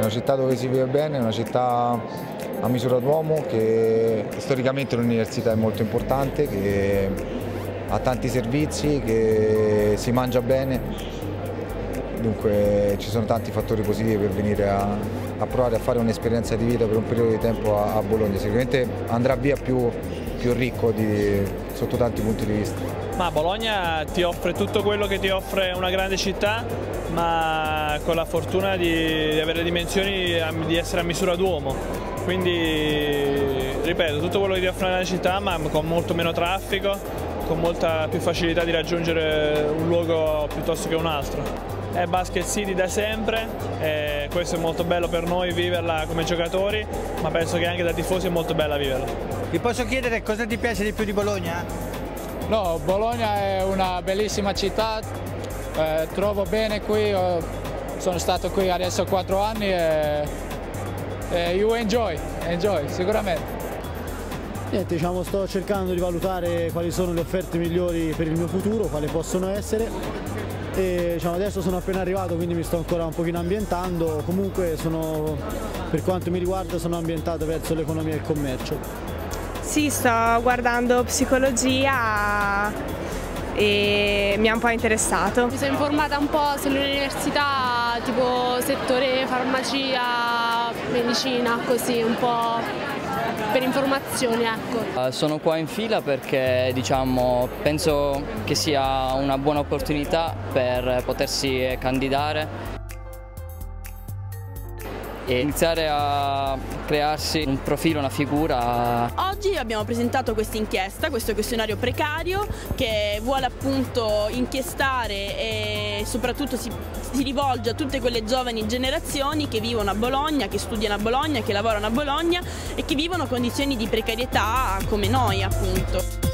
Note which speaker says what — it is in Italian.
Speaker 1: è una città dove si vive bene, è una città a misura d'uomo che storicamente l'università è molto importante, che ha tanti servizi, che si mangia bene, dunque ci sono tanti fattori positivi per venire a, a provare a fare un'esperienza di vita per un periodo di tempo a, a Bologna, sicuramente andrà via più, più ricco di, sotto tanti punti di vista.
Speaker 2: Ma Bologna ti offre tutto quello che ti offre una grande città, ma con la fortuna di, di avere le dimensioni di essere a misura d'uomo. Quindi, ripeto, tutto quello che ti offre una città, ma con molto meno traffico, con molta più facilità di raggiungere un luogo piuttosto che un altro. È Basket City da sempre, e questo è molto bello per noi viverla come giocatori, ma penso che anche da tifosi è molto bella viverla.
Speaker 3: Vi posso chiedere cosa ti piace di più di Bologna?
Speaker 4: No, Bologna è una bellissima città, eh, trovo bene qui, eh, sono stato qui adesso quattro anni e, e you enjoy, enjoy, sicuramente.
Speaker 5: Niente, diciamo, sto cercando di valutare quali sono le offerte migliori per il mio futuro, quali possono essere. E, diciamo, adesso sono appena arrivato quindi mi sto ancora un pochino ambientando, comunque sono, per quanto mi riguarda sono ambientato verso l'economia e il commercio.
Speaker 6: Sì, sto guardando psicologia e mi ha un po' interessato.
Speaker 7: Mi sono informata un po' sull'università, tipo settore farmacia, medicina, così un po' per informazioni. Ecco.
Speaker 8: Uh, sono qua in fila perché diciamo, penso che sia una buona opportunità per potersi candidare e iniziare a crearsi un profilo, una figura.
Speaker 9: Oggi abbiamo presentato questa inchiesta, questo questionario precario che vuole appunto inchiestare e soprattutto si, si rivolge a tutte quelle giovani generazioni che vivono a Bologna, che studiano a Bologna, che lavorano a Bologna e che vivono condizioni di precarietà come noi appunto.